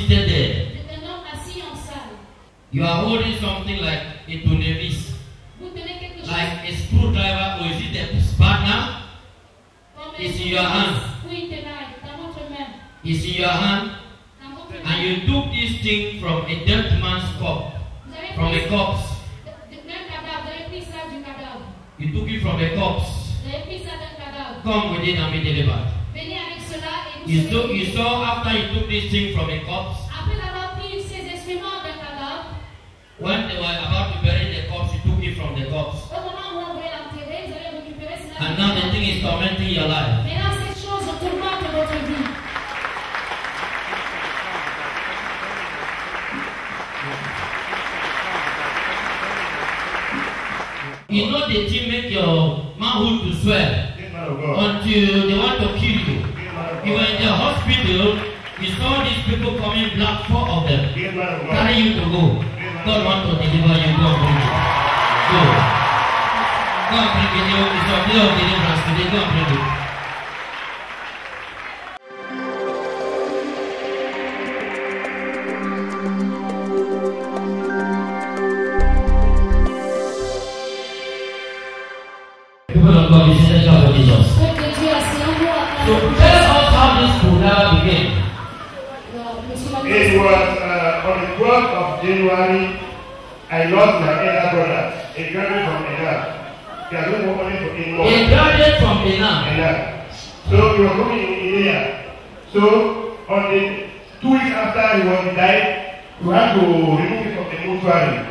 seated there. C'est un homme assis en salle. You are holding something like a tournevis, Vous tenez quelque chose like a screwdriver or is it a spanner? It's in your hand. ou une tenaille dans votre main. It's in your hand, and you took this thing from a dead man's cup, from a corpse. de- de- d'un cadavre, vous avez pris ça du cadavre. You took it from a corpse. Vous avez pris ça d'un cadavre. Come with it and be delivered. Venez avec cela et vous You serez saw, you saw after you took this thing from a corpse, Après avoir pris ces instruments d'un cadavre, when they were about to bury the corpse, you took it from the corpse. au moment où on voulait l'enterrer, vous allez récupérer cela. And now the thing is tormenting your life. Maintenant, cette chose tourmente votre vie. You know the thing make your manhood to swell Great man of God. until they want to kill you. Great man of You were God. in the hospital, you saw these people coming black, four of them, Great man of God. carry you to go. God want to deliver you, go and bring it. Go. Go and bring it. You- It's your day of deliverance today, go and bring it. January, I lost my elder brother, a graduate from Enan. He has been working for eight A months. graduate from. Enan. So he was working in India. So on the two weeks after he was died, we had to remove him from the mortuary.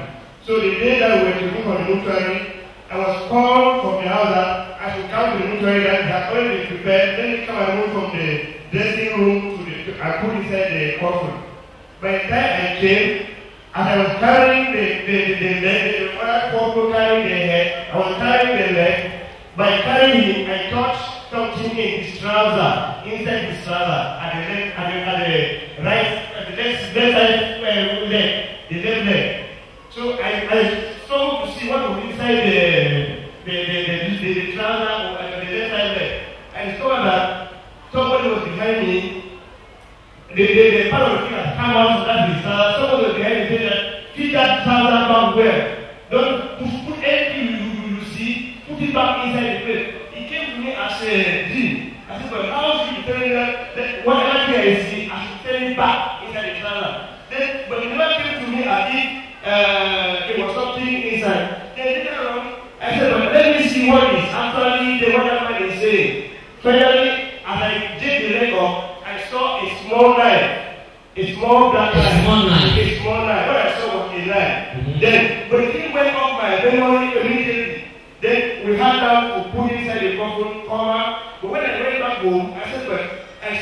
So the day that we were to remove from the mortuary, I was called from the house that I should come to the mortuary that had already been prepared. Then they come and move from the dressing room to the I put inside the coffin. By the time I came, as I was carrying the the the, the the white couple carrying the head, I was carrying the leg. By carrying him, I touched something in his trouser, inside his trouser, at the left, at the, at the right, at the left, left side uh, leg, the left leg. So I, I trouser back where. Don't put, put anything you, you, you see, put it back inside the place. He came to me as a dream. I said, but how should you tell me that, that whatever thing I see, I should tell it back inside the trouser. Then, but he never came to me as if uh, it was something inside. Then later on, I said, but let me see what is actually the whatever is saying. Finally, as I did the up, I saw a small knife. A small black knife. A small knife. My immediately. Then we had down to put inside the coffin cover. But when I went back home,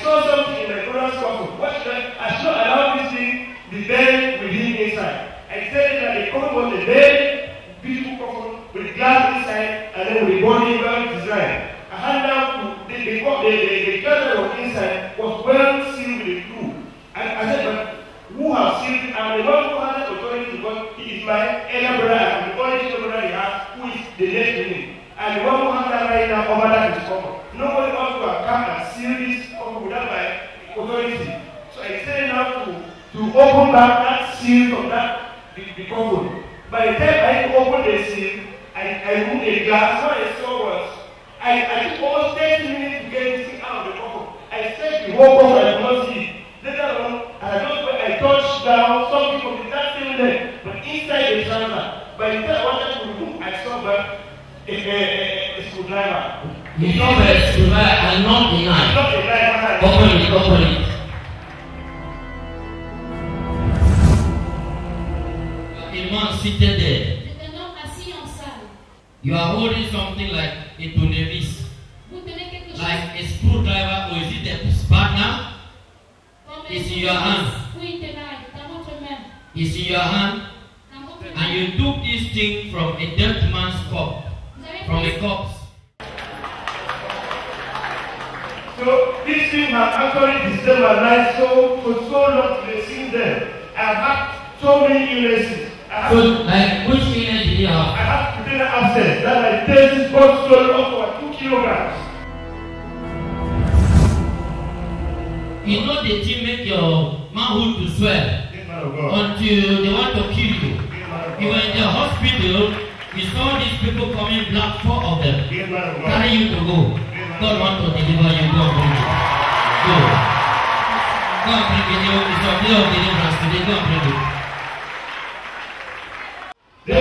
saw something in my brother's coffin. What should I? I should not allow this thing be buried with him inside. I said that the coffin was a very beautiful coffin with glass inside and then with the body well designed. I had down to the the the the, the glass that was inside was well sealed with a glue. And I said, but who has sealed it? I'm the one who has the authority because he is my elder brother. I'm the only elder brother he has who is the next to me. And the one who has that right now over that is common. Nobody else will have come and seal this common without my authority. So I said now to, to open back that seal from that the, the common. By the time I opened the seal, I, I moved a glass. What I saw was I, I took almost 30 minutes to get this thing out of the coffin. I searched the whole coffin, I not see. Later on, I just went, I touched down something from the that same leg, but inside the trouser. By the time I wanted to remove, I saw back a, a, a, a screwdriver. You know the screwdriver and not the. Not a knife, Open it, open it. Seated there. c'est un homme assis en salle. You are holding something like a tournevis, Vous tenez quelque chose like a screwdriver or is it a spanner? comme It's in your hand. ou une dans votre main. It's in your hand, Dans votre and you took this thing from a dead man's cup, Vous avez from a corpse. So this thing has actually disturbed my life so for so long since then. I've had so many illnesses. I So, like, which illness did you have? I have? renal abscess that my taste got swollen up over two kilograms. You know the thing make your manhood to swell Great man of God. until they want to kill you. You were in the hospital, you saw these people coming black, four of them, Great man of God. carry you to go. God want to deliver you, God bring you. Go. God bring you, it's a day of deliverance today, God bring you. The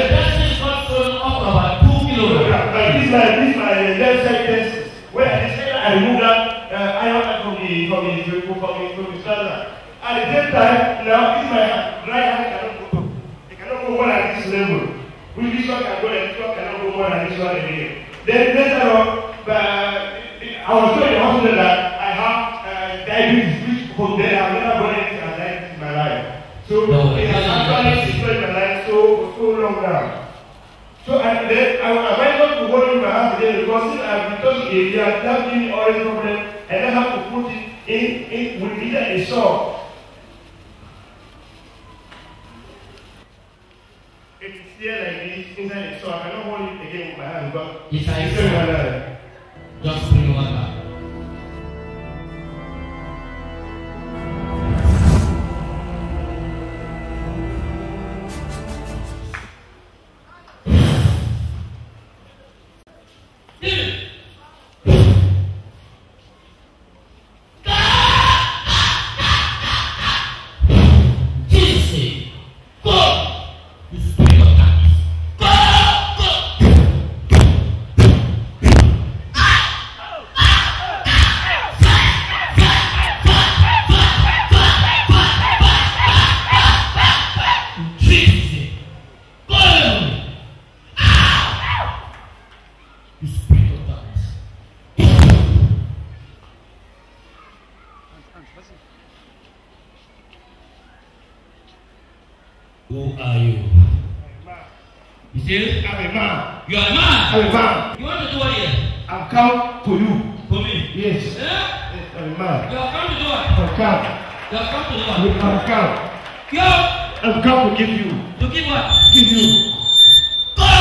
not thrown up about two kilograms. But this my this my left side test where I say I remove that uh, iron from the from the from the from the, shoulder. At the same time, now this my right hand cannot go. It cannot go more than this level. With this one can go and this one cannot go more than this one again. Then later on, but I was told in the hospital that I have uh, diabetes, which from then I've never got anything like diabetes in my life. So No, it has it's not actually diabetes. destroyed my life so for so long now. So I then I I went up to hold in my hand today because since I've been touched a year, that gave me orange problem, and I have to put it in in with either a saw. It is here like this inside the saw. I cannot hold it again with my hand but It's like it's so. my life. Just Who are you? You see? I'm a man. You are a I'm a man. You want to do what here? I'm come to you. For me. Yes. Eh? Yes, I'm a man. You have come to do what? I'm come. You have come to do what? I'm come. You have I'm come to give you. to give what? Give you. Go!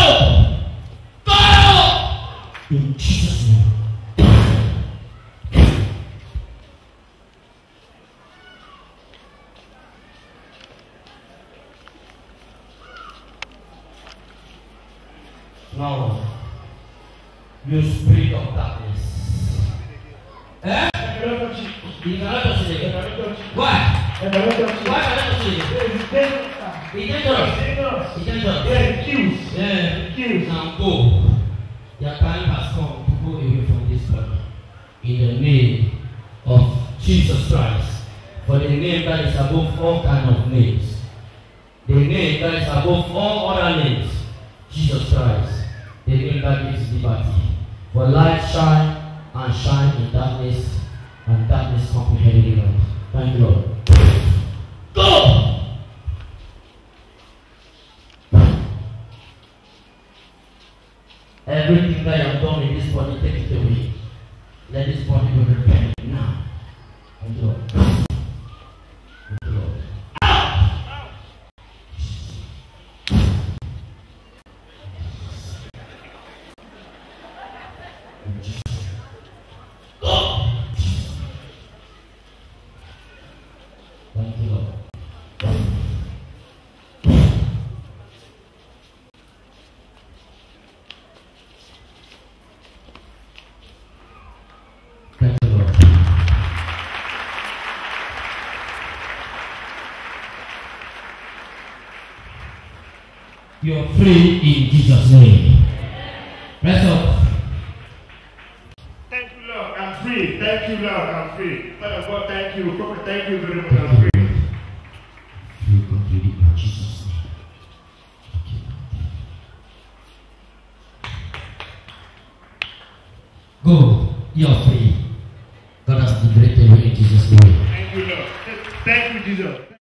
Go! In Jesus' Now, you spirit of darkness. Eh? You cannot touch it. it. Why? Why cannot touch it? Dangerous. It's dangerous. It's dangerous. Yeah, kills. Yeah. Kills. Now go. Their time has come to go away from this body. In the name of Jesus Christ. For the name that is above all kind of names. The name that is above all other names. Jesus Christ. The name that gives liberty. For light shine and shine in darkness, and darkness comprehend it not. Thank you, Lord. Go! Everything that you have done in this body, take it away. Let this body be repaired now. Thank you, Lord. Thank you, Lord. In Jesus' name. Go! Thank you, Lord. Thank you, Lord. You're free in Jesus' name. Rest up. Thank you, Lord. I'm free. Thank you, Lord. I'm free. Father God, thank you. Prophet, thank you very much. I'm free. In Jesus' name. You. Go. You're free. God has liberated you in Jesus' name. Thank you, Lord. Thank you, Jesus.